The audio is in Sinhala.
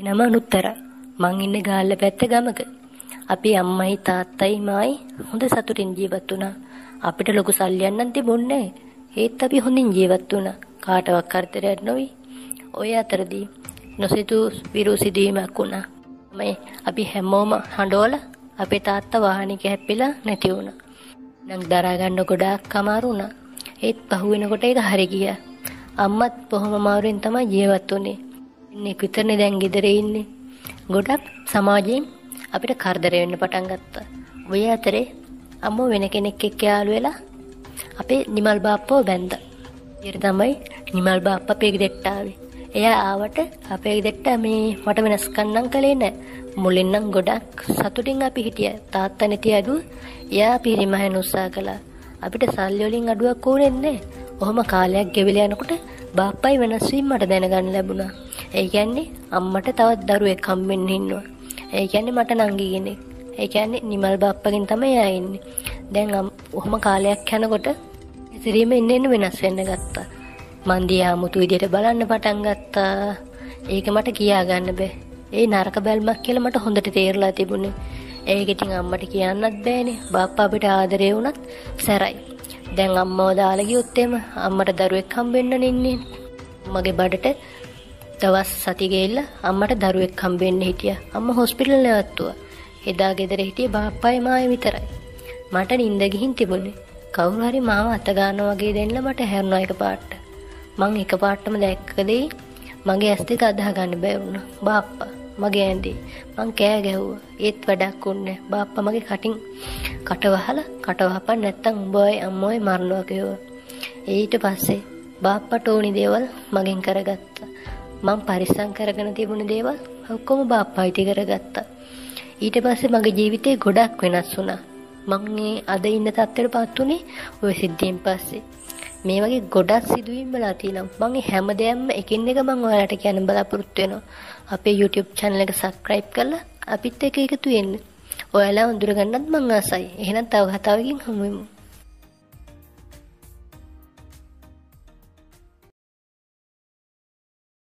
එනම අනුත්තර. මං ඉන්නේ ගාල්ල පැත්ත ගමක. අපි අම්මයි තාත්තයි මායි හොඳ සතුටින් ජීවත් වුණා. අපිට ලොකු සල්ලියක් නම් තිබුණේ ඒත් අපි හොඳින් ජීවත් වුණා. කාටවත් කරදරයක් නොවි. ඔය අතරදී නොසිතූ විරු සිදුවීමක් වුණා. මේ අපි හැමෝම හඬවල අපේ තාත්තා වාහනික හැප්පිලා නැති වුණා. නම් දරා ගන්න ගොඩාක් අමාරු වුණා. ඒත් පහු වෙනකොට ඒක හරි ගියා. අම්මත් බොහොම අමාරුවෙන් තමයි ජීවත් වුනේ. ඉන්නේ විතරනේ දැන් ගෙදර ඉන්නේ. ගොඩක් සමාජයෙන් අපිට කරදර වෙන්න පටන් ගත්තා. ඔය අතරේ අම්මෝ වෙන කෙනෙක් එක්ක යාළු වෙලා අපේ නිමල් බාප්පව බැන්දා. ඊට තමයි නිමල් බාප්පා අපේ ගෙදරට ආවේ. එයා ආවට අපේ ගෙදරට මේ මට වෙනස්කම් නම් කළේ නැහැ. මුලින් නම් ගොඩක් සතුටින් අපි හිටියා. තාත්තා නැති අඩුව එයා පිරිමහන උත්සාහ කළා. අපිට සල්ලි වලින් අඩුවක් ඕනේ නැහැ. ඔහොම කාලයක් ගෙවිලා යනකොට බාප්පයි වෙනස් වීම මට දැනගන්න ලැබුණා. ඒ කියන්නේ අම්මට තවත් දරුවෙක් හම්බෙන්න ඉන්නවා. ඒ කියන්නේ මට නංගි කෙනෙක්. ඒ කියන්නේ නිමල් බාප්පගෙන් තමයි එයා ඉන්නේ. දැන් ඔහොම කාලයක් යනකොට ඉතිරීම එන්න එන්න වෙනස් වෙන්න ගත්තා. මන් දිහා 아무තු විදියට බලන්න පටන් ගත්තා. ඒක මට කියා ගන්න බෑ. ඒ නරක බැල්මක් කියලා මට හොඳට තේරලා තිබුණේ. ඒක ඉතින් අම්මට කියන්නත් බෑනේ. බාප්පා අපිට ආදරේ වුණත් සැරයි. දැන් අම්මව දාලා ගියොත් එම අම්මට දරුවෙක් හම්බෙන්න ඉන්නේ. මගේ බඩට දවස් සති ගෙල්ල අම්මට දරුවෙක් හම්බෙන්න හිටියා. අම්මා හොස්පිටල් නැවතුවා. එදා ගෙදර හිටියේ බාප්පයි මායි විතරයි. මට නිින්ද ගිහින් තිබුණේ. කවුරු හරි මාව අත ගන්නවා වගේ දෙන්න මට හැරුණා එකපාරට. මං එකපාරටම දැක්කදී මගේ ඇස් දෙක අදාහ ගන්න බැරි වුණා. බාප්පා මගේ ඇඳේ මං කෑ ගැහුවා. ඒත් වැඩක් උන්නේ බාප්පා මගේ කටින් කට වහලා කට වහපන් නැත්තම් උඹයි අම්මෝයි මරනවා කිව්වා. ඊට පස්සේ බාප්පට ඕනි දේවල් මගෙන් කරගත්තා. මං පරිස්සම් කරගෙන තිබුණ දේවල් ඔක්කොම බාප්පා ඉති කරගත්තා. ඊට පස්සේ මගේ ජීවිතේ ගොඩක් වෙනස් වුණා. මං මේ අද ඉන්න තත්ත්වයටපත් උනේ ওই සිද්ධියෙන් පස්සේ. මේ වගේ ගොඩක් සිදුවීම් වෙලා තියෙනවා. මම හැම දෙයක්ම එකින් එක මම ඔයාලට කියන්න බලාපොරොත්තු වෙනවා. අපේ YouTube channel එක subscribe කරලා අපිත් එක්ක එකතු වෙන්න. ඔයාලා හඳුර ගන්නත් මම ආසයි. එහෙනම් තව කතාවකින් හමු වෙමු.